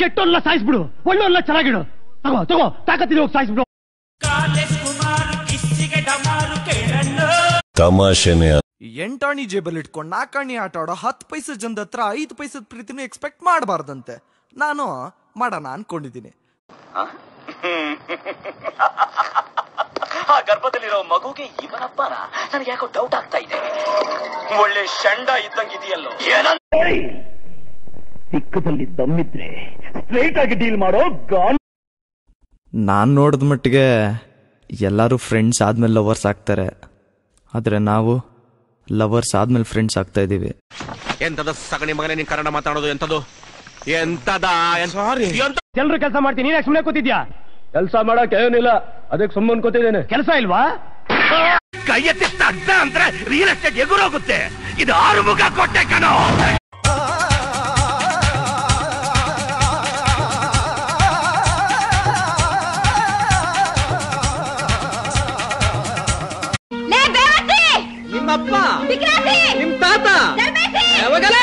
ಕೆಟ್ಟೋಲ್ಲ ಸಾಯಿಸ್ಬಿಡು ಒಳ್ಳೋಲ್ಲ ಚೆನ್ನಾಗಿಡು. ತಗೋ ತಗೋ ತಾಕತ್ತಿದೆ ಹೋಗಿ ಸಾಯಿಸ್ಬಿಡು. ತಮಾಷೆನೆ ಎಂಟಾಣಿ ಜೇಬಲ್ ಇಟ್ಕೊಂಡು ನಾಲ್ಕಾಣಿ ಆಟ ಆಡೋ ಹತ್ತು ಪೈಸೆ ಜನದ ಹತ್ರ ಐದು ಪೈಸದ ಪ್ರೀತಿನೂ ಎಕ್ಸ್ಪೆಕ್ಟ್ ಮಾಡಬಾರ್ದಂತೆ. ನಾನು ಮಾಡೋಣ ಅನ್ಕೊಂಡಿದ್ದೀನಿ. ಆ ಗರ್ಭದಲ್ಲಿರೋ ಮಗುಗೆ ಇವನಪ್ಪನ ನನಗೆ ಯಾಕೋ ಡೌಟ್ ಆಗ್ತಾ ಇದೆ. ಒಳ್ಳೆ ಶಂಡ ಇದ್ದಂಗಿದೆಯಲ್ಲೋ? ಏನಂತ ಸಿಕ್ಕದಲ್ಲಿ ದಮ್ಮಿದ್ರೆ ಸ್ಟ್ರೈಟ್ ಆಗಿ ಡೀಲ್ ಮಾಡೋ ಗಾನ್ ನಾನು ನೋಡಿದ ಮಟ್ಟಿಗೆ ಎಲ್ಲರೂ ಫ್ರೆಂಡ್ಸ್ ಆದ್ಮೇಲೆ ಲವರ್ಸ್ ಆಗ್ತಾರೆ. ಆದರೆ ನಾವು ಲವರ್ಸ್ ಆದ್ಮೇಲೆ ಫ್ರೆಂಡ್ಸ್ ಆಗ್ತಾ ಇದ್ದೀವಿ. ಎಂತದ ಸಗಣಿ ಮಗನೇ ನೀನ್ ಕನ್ನಡ ಮಾತಾಡೋದು ಎಂತದು ಎಂತದ ಸಾರಿ ಎಲ್ರು ಕೆಲಸ ಮಾಡ್ತೀನಿ ನೀನ್ ಸುಮ್ಮನೆ ಕೂತಿದ್ಯಾ? ಕೆಲಸ ಮಾಡಕ್ ಏನಿಲ್ಲ ಅದಕ್ಕೆ ಸುಮ್ಮನೆ ಕೂತಿದ್ದೇನೆ. ಕೆಲಸ ಇಲ್ವಾ? ಕೈ ಎತ್ತಿ ತಡ್ಡ ಅಂದ್ರೆ ರಿಯಲ್ ಎಸ್ಟೇಟ್ ಎಗುರೋಗುತ್ತೆ. ಇದು ಆರು ಮುಖ ಕೊಟ್ಟೆ ಕಣೋ. మా అప్ప నిమ్ తాత! ఎవగల